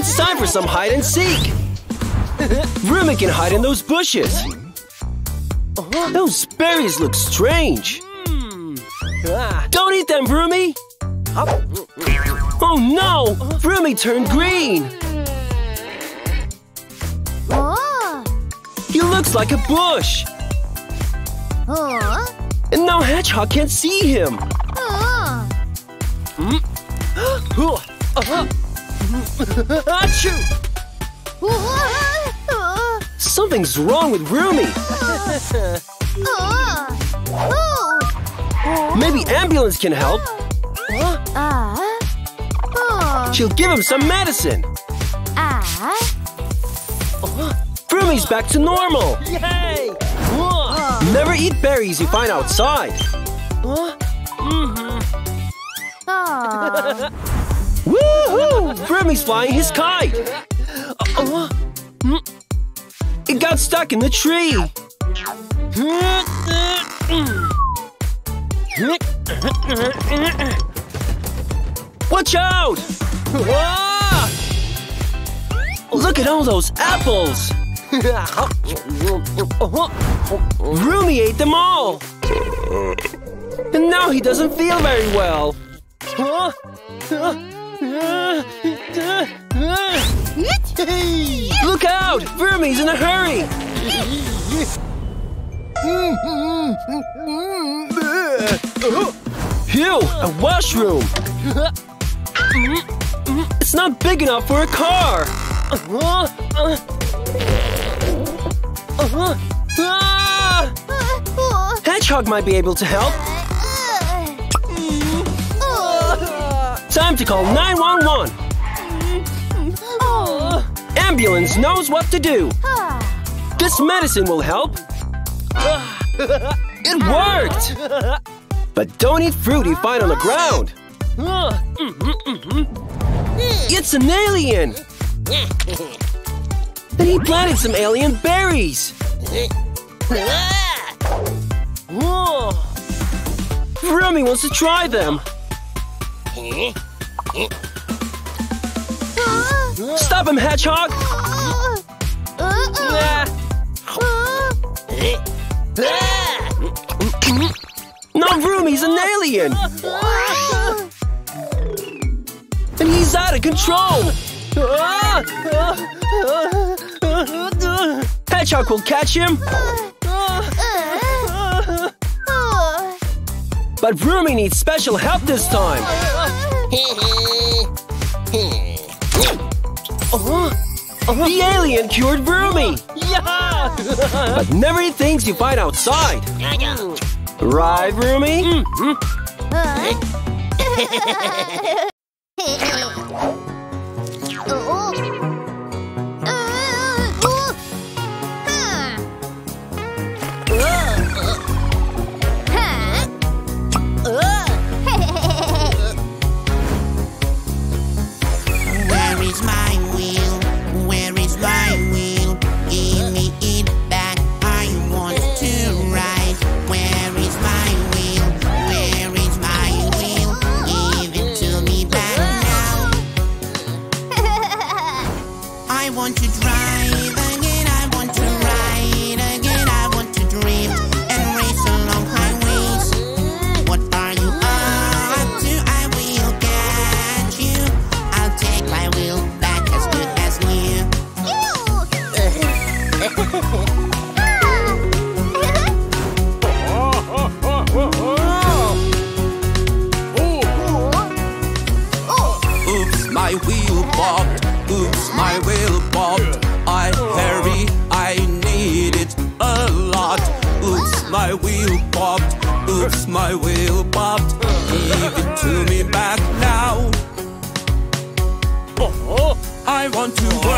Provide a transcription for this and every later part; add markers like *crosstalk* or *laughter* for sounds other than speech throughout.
It's time for some hide and seek. *laughs* Vroomy can hide in those bushes. Those berries look strange. Don't eat them, Vroomy! Oh no! Vroomy turned green! Oh. He looks like a bush! Oh. And now Hedgehog can't see him! Oh. *gasps* Achoo! Something's wrong with Vroomy! Maybe ambulance can help! She'll give him some medicine! Vroomy's back to normal! Yay! Never eat berries you find outside! Oh. Woohoo! Vroomy's flying his kite! It got stuck in the tree! Watch out! Ah! Look at all those apples! *laughs* Vroomy ate them all! And now he doesn't feel very well! Look out! Vroomy's in a hurry! Ew! A washroom! It's not big enough for a car! Hedgehog might be able to help! Time to call 911! Oh. Ambulance knows what to do! This medicine will help! *laughs* It worked! But don't eat fruit you find on the ground! It's an alien! And he planted some alien berries! Vroomy wants to try them! Stop him, Hedgehog! No, Vroomy's an alien! And he's out of control! Hedgehog will catch him! But Vroomy needs special help this time! The alien cured Vroomy! Yeah! But never eat things you find outside! Right, Vroomy? Mm-hmm. Where *laughs* *laughs* Want to work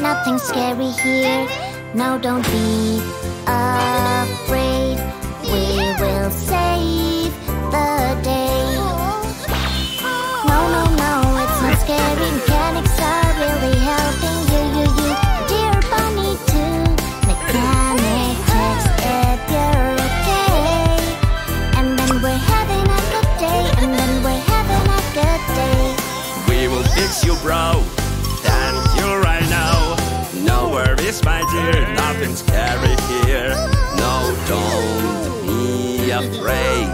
nothing scary here. No, don't be fear, nothing's scary here. No, don't be afraid.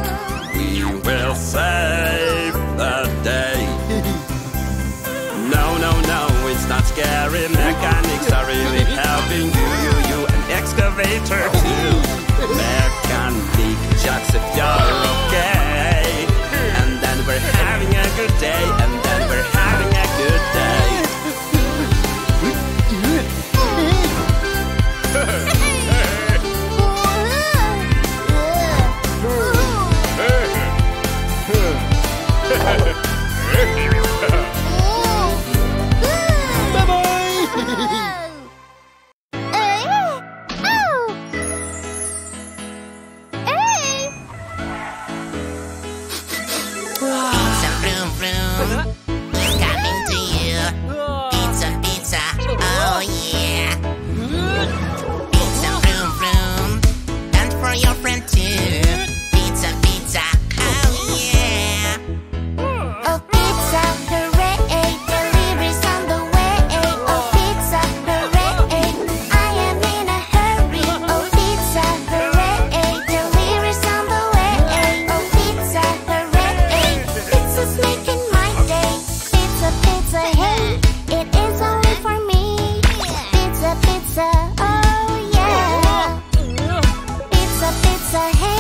We will save the day. *laughs* No, no, no, it's not scary. Mechanics are really helping you, you, you, an excavator too. Mechanic Jacks, if you're okay. And then we're having a good day. What's hate.